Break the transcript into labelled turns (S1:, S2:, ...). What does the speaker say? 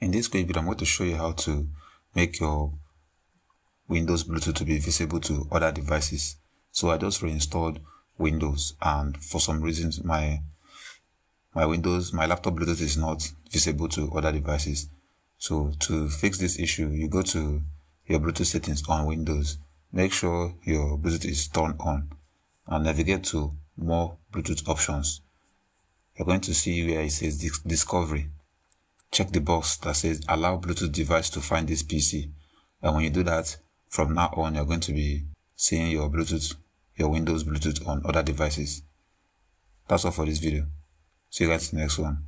S1: In this quick video, I'm going to show you how to make your Windows Bluetooth to be visible to other devices. So I just reinstalled Windows and for some reasons my my Windows, my laptop Bluetooth is not visible to other devices. So to fix this issue, you go to your Bluetooth settings on Windows. Make sure your Bluetooth is turned on and navigate to more Bluetooth options. You're going to see where it says Discovery check the box that says allow Bluetooth device to find this PC. And when you do that, from now on, you're going to be seeing your Bluetooth, your Windows Bluetooth on other devices. That's all for this video. See you guys in the next one.